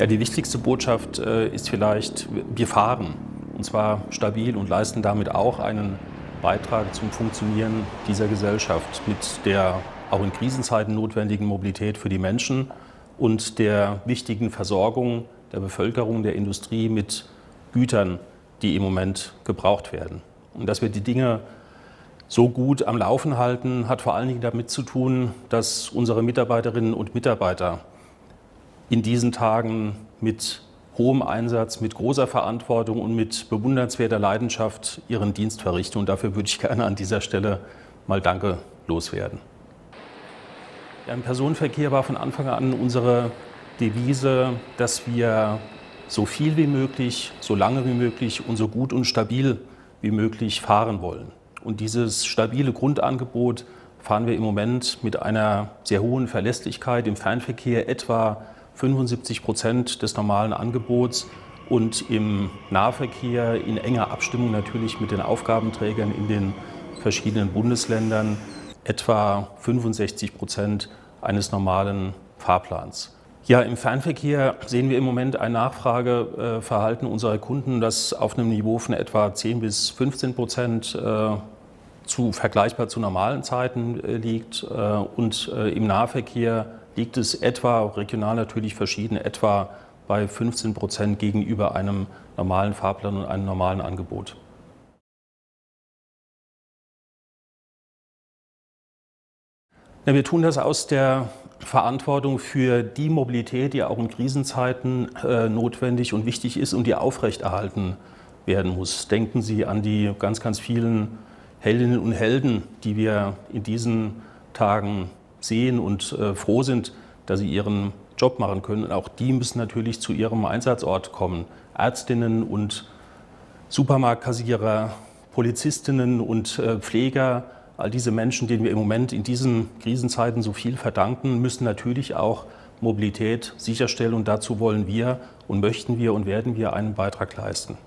Ja, die wichtigste Botschaft äh, ist vielleicht, wir fahren und zwar stabil und leisten damit auch einen Beitrag zum Funktionieren dieser Gesellschaft mit der auch in Krisenzeiten notwendigen Mobilität für die Menschen und der wichtigen Versorgung der Bevölkerung, der Industrie mit Gütern, die im Moment gebraucht werden. Und dass wir die Dinge so gut am Laufen halten, hat vor allen Dingen damit zu tun, dass unsere Mitarbeiterinnen und Mitarbeiter in diesen Tagen mit hohem Einsatz, mit großer Verantwortung und mit bewundernswerter Leidenschaft ihren Dienst verrichten. Und dafür würde ich gerne an dieser Stelle mal Danke loswerden. Ja, Im Personenverkehr war von Anfang an unsere Devise, dass wir so viel wie möglich, so lange wie möglich und so gut und stabil wie möglich fahren wollen. Und dieses stabile Grundangebot fahren wir im Moment mit einer sehr hohen Verlässlichkeit im Fernverkehr etwa 75 Prozent des normalen Angebots und im Nahverkehr in enger Abstimmung natürlich mit den Aufgabenträgern in den verschiedenen Bundesländern etwa 65 Prozent eines normalen Fahrplans. Ja, im Fernverkehr sehen wir im Moment ein Nachfrageverhalten unserer Kunden, das auf einem Niveau von etwa 10 bis 15 Prozent äh, zu vergleichbar zu normalen Zeiten äh, liegt. Äh, und im Nahverkehr liegt es etwa, regional natürlich verschieden, etwa bei 15 Prozent gegenüber einem normalen Fahrplan und einem normalen Angebot. Ja, wir tun das aus der Verantwortung für die Mobilität, die auch in Krisenzeiten äh, notwendig und wichtig ist und die aufrechterhalten werden muss. Denken Sie an die ganz, ganz vielen Heldinnen und Helden, die wir in diesen Tagen sehen und äh, froh sind, dass sie ihren Job machen können. Und auch die müssen natürlich zu ihrem Einsatzort kommen. Ärztinnen und Supermarktkassierer, Polizistinnen und äh, Pfleger, all diese Menschen, denen wir im Moment in diesen Krisenzeiten so viel verdanken, müssen natürlich auch Mobilität sicherstellen. Und dazu wollen wir und möchten wir und werden wir einen Beitrag leisten.